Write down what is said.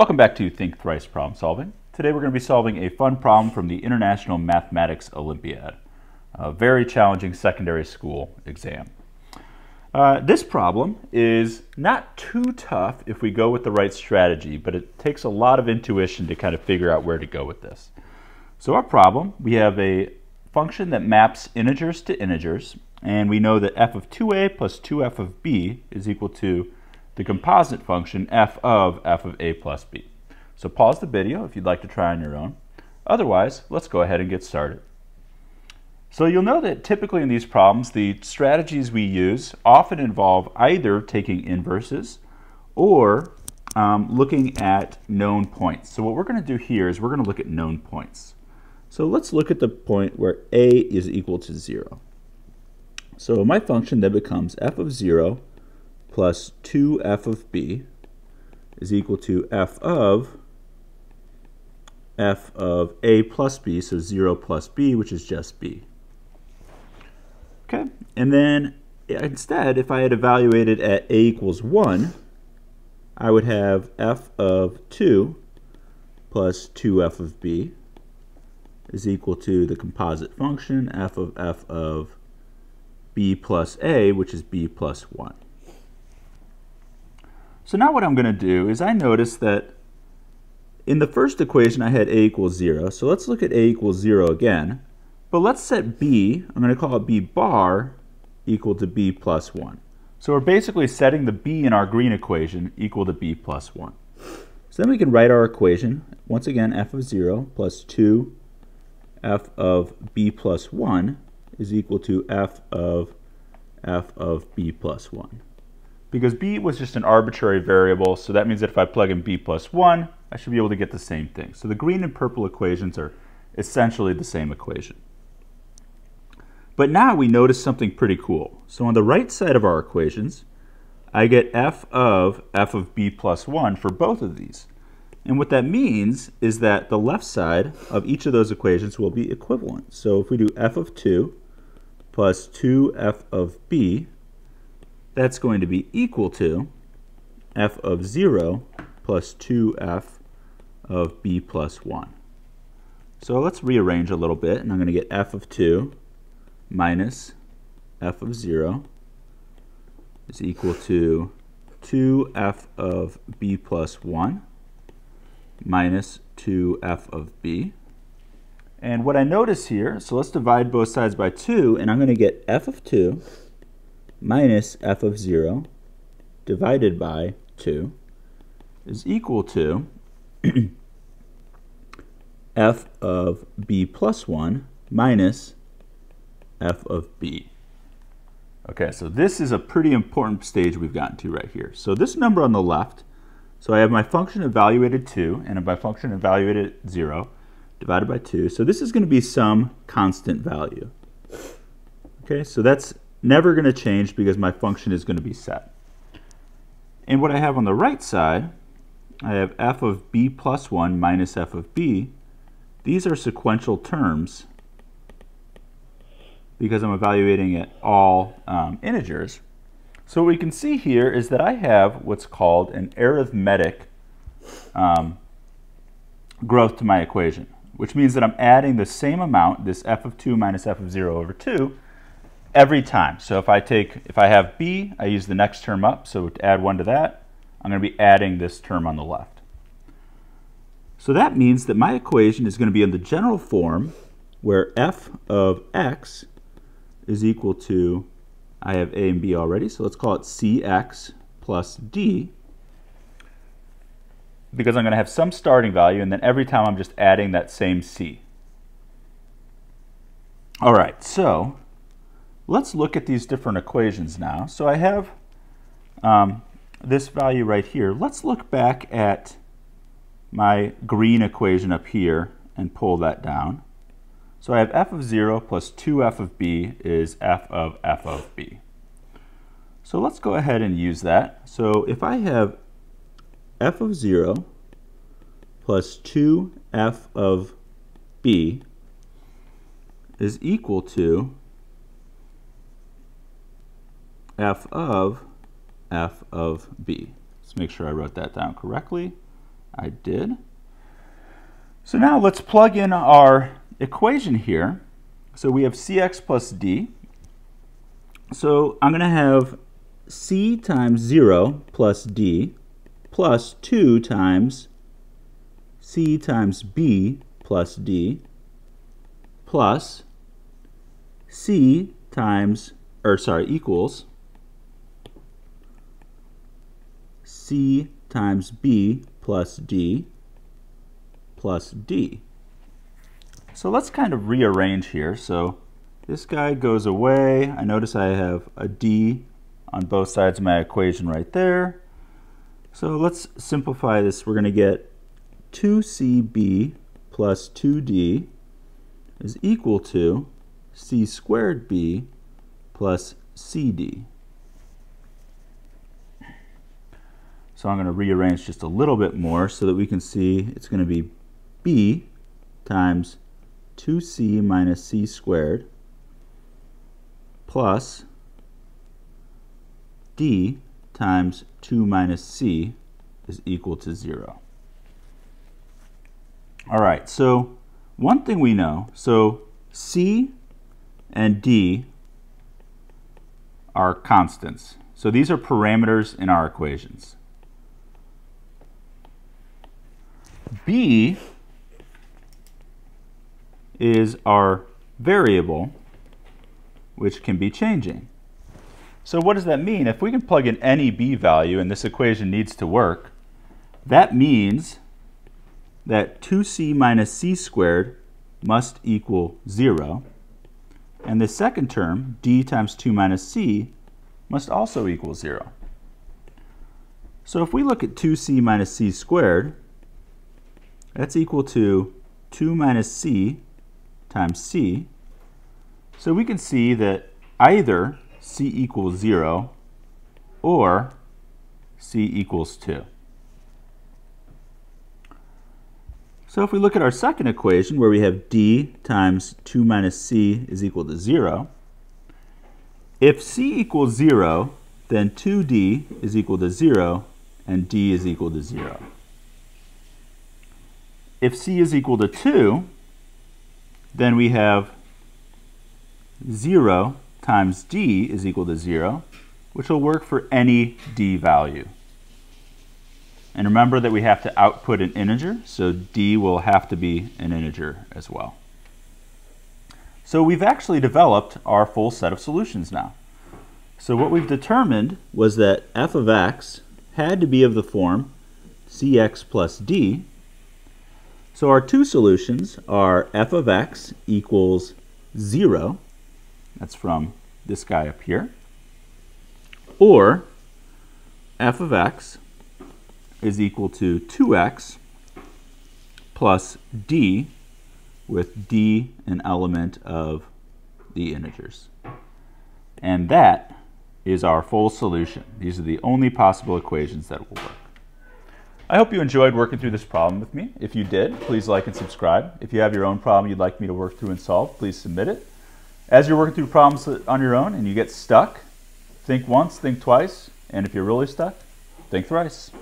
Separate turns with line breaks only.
Welcome back to Think Thrice Problem Solving. Today we're going to be solving a fun problem from the International Mathematics Olympiad, a very challenging secondary school exam. Uh, this problem is not too tough if we go with the right strategy, but it takes a lot of intuition to kind of figure out where to go with this. So our problem, we have a function that maps integers to integers, and we know that f of 2a plus 2f of b is equal to the composite function f of f of a plus b. So pause the video if you'd like to try on your own. Otherwise, let's go ahead and get started. So you'll know that typically in these problems, the strategies we use often involve either taking inverses or um, looking at known points. So what we're going to do here is we're going to look at known points. So let's look at the point where a is equal to 0. So my function then becomes f of 0 plus 2f of b is equal to f of f of a plus b, so 0 plus b, which is just b. Okay, and then instead, if I had evaluated at a equals 1, I would have f of 2 plus 2f of b is equal to the composite function f of f of b plus a, which is b plus 1. So now what I'm going to do is I notice that in the first equation I had a equals 0. So let's look at a equals 0 again. But let's set b, I'm going to call it b bar, equal to b plus 1. So we're basically setting the b in our green equation equal to b plus 1. So then we can write our equation, once again, f of 0 plus 2 f of b plus 1 is equal to f of f of b plus 1 because b was just an arbitrary variable, so that means that if I plug in b plus 1, I should be able to get the same thing. So the green and purple equations are essentially the same equation. But now we notice something pretty cool. So on the right side of our equations, I get f of f of b plus 1 for both of these. And what that means is that the left side of each of those equations will be equivalent. So if we do f of 2 plus 2f of b that's going to be equal to f of 0 plus 2f of b plus 1. So let's rearrange a little bit, and I'm going to get f of 2 minus f of 0 is equal to 2f of b plus 1 minus 2f of b. And what I notice here, so let's divide both sides by 2, and I'm going to get f of 2 minus f of 0 divided by 2 is equal to f of b plus 1 minus f of b. Okay, so this is a pretty important stage we've gotten to right here. So this number on the left, so I have my function evaluated 2 and my function evaluated 0 divided by 2. So this is going to be some constant value. Okay, so that's never going to change because my function is going to be set. And what I have on the right side, I have f of b plus 1 minus f of b. These are sequential terms because I'm evaluating at all um, integers. So what we can see here is that I have what's called an arithmetic um, growth to my equation, which means that I'm adding the same amount, this f of 2 minus f of 0 over 2, every time. So if I take, if I have b, I use the next term up. So to add 1 to that, I'm going to be adding this term on the left. So that means that my equation is going to be in the general form where f of x is equal to, I have a and b already, so let's call it cx plus d, because I'm going to have some starting value, and then every time I'm just adding that same c. All right, so Let's look at these different equations now. So I have um, this value right here. Let's look back at my green equation up here and pull that down. So I have f of 0 plus 2f of b is f of f of b. So let's go ahead and use that. So if I have f of 0 plus 2f of b is equal to f of f of b. Let's make sure I wrote that down correctly. I did. So now let's plug in our equation here. So we have cx plus d. So I'm going to have c times 0 plus d plus 2 times c times b plus d plus c times, or sorry, equals c times b plus d plus d. So let's kind of rearrange here. So this guy goes away. I notice I have a d on both sides of my equation right there. So let's simplify this. We're going to get 2cb plus 2d is equal to c squared b plus cd. So I'm going to rearrange just a little bit more so that we can see it's going to be b times 2c minus c squared plus d times 2 minus c is equal to 0. All right, so one thing we know, so c and d are constants. So these are parameters in our equations. B is our variable, which can be changing. So what does that mean? If we can plug in any b value and this equation needs to work, that means that 2c minus c squared must equal 0. And the second term, d times 2 minus c, must also equal 0. So if we look at 2c minus c squared, that's equal to 2 minus c times c. So we can see that either c equals 0 or c equals 2. So if we look at our second equation where we have d times 2 minus c is equal to 0, if c equals 0, then 2d is equal to 0 and d is equal to 0. If c is equal to 2, then we have 0 times d is equal to 0, which will work for any d value. And remember that we have to output an integer, so d will have to be an integer as well. So we've actually developed our full set of solutions now. So what we've determined was that f of x had to be of the form cx plus d. So our two solutions are f of x equals 0, that's from this guy up here, or f of x is equal to 2x plus d with d an element of the integers. And that is our full solution. These are the only possible equations that will work. I hope you enjoyed working through this problem with me. If you did, please like and subscribe. If you have your own problem you'd like me to work through and solve, please submit it. As you're working through problems on your own and you get stuck, think once, think twice, and if you're really stuck, think thrice.